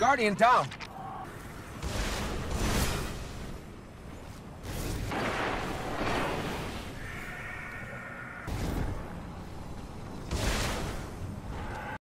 Guardian down.